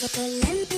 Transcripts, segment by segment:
Couple and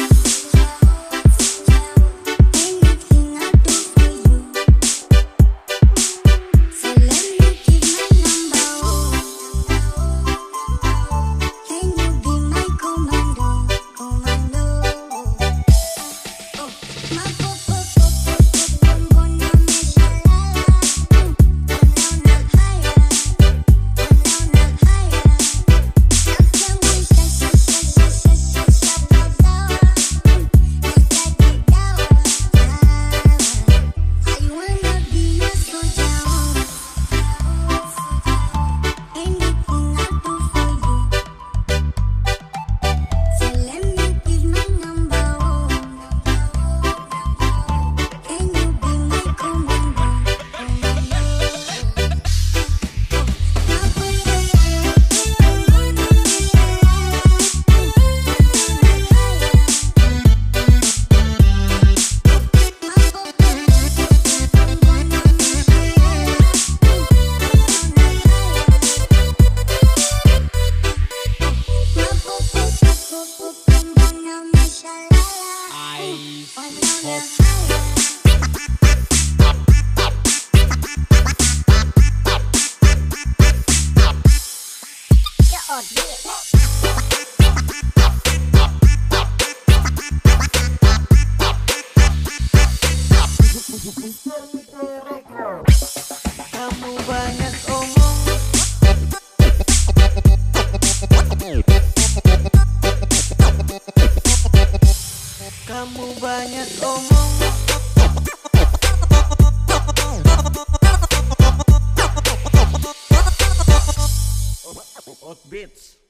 Kamu banyak omong Beats